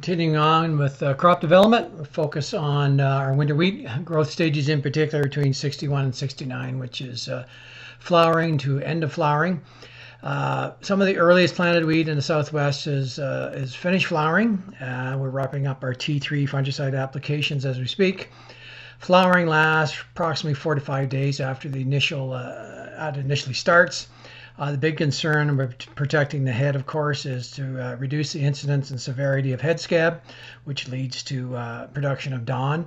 continuing on with uh, crop development, we focus on uh, our winter wheat growth stages in particular between 61 and 69, which is uh, flowering to end of flowering. Uh, some of the earliest planted wheat in the southwest is uh, is finished flowering. Uh, we're wrapping up our T3 fungicide applications as we speak. Flowering lasts approximately four to five days after the initial uh, initially starts. Uh, the big concern with protecting the head, of course, is to uh, reduce the incidence and severity of head scab, which leads to uh, production of DON.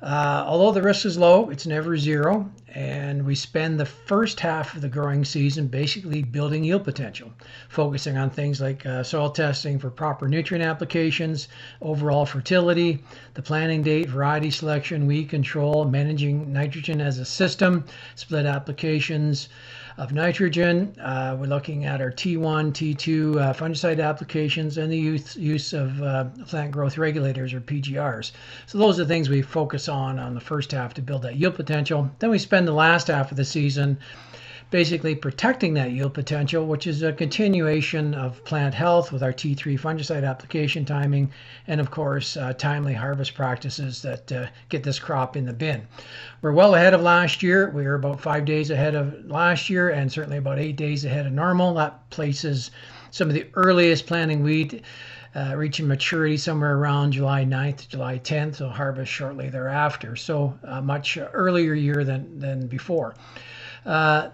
Uh, although the risk is low, it's never zero, and we spend the first half of the growing season basically building yield potential, focusing on things like uh, soil testing for proper nutrient applications, overall fertility, the planting date, variety selection, weed control, managing nitrogen as a system, split applications of nitrogen. Uh, we're looking at our T1, T2 uh, fungicide applications and the use, use of uh, plant growth regulators or PGRs. So those are things we focus on on the first half to build that yield potential. Then we spend the last half of the season basically protecting that yield potential, which is a continuation of plant health with our T3 fungicide application timing, and of course, uh, timely harvest practices that uh, get this crop in the bin. We're well ahead of last year. We are about five days ahead of last year, and certainly about eight days ahead of normal. That places some of the earliest planting wheat. Uh, reaching maturity somewhere around July 9th, July 10th, so harvest shortly thereafter. So a much earlier year than, than before. Uh,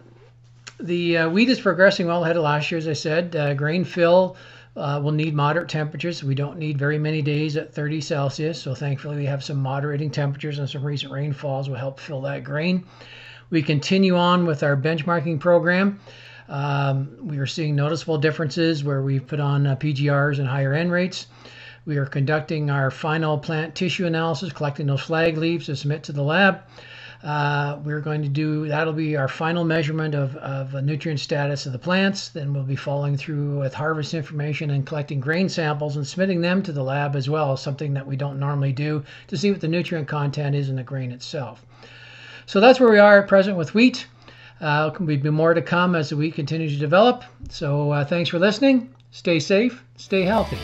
the uh, wheat is progressing well ahead of last year, as I said. Uh, grain fill uh, will need moderate temperatures. We don't need very many days at 30 Celsius, so thankfully we have some moderating temperatures and some recent rainfalls will help fill that grain. We continue on with our benchmarking program. Um, we are seeing noticeable differences where we've put on uh, PGRs and higher end rates. We are conducting our final plant tissue analysis, collecting those flag leaves to submit to the lab. Uh, we're going to do that'll be our final measurement of, of nutrient status of the plants. Then we'll be following through with harvest information and collecting grain samples and submitting them to the lab as well, something that we don't normally do to see what the nutrient content is in the grain itself. So that's where we are at present with wheat. Uh, there'll be more to come as the wheat continues to develop. So uh, thanks for listening. Stay safe, stay healthy.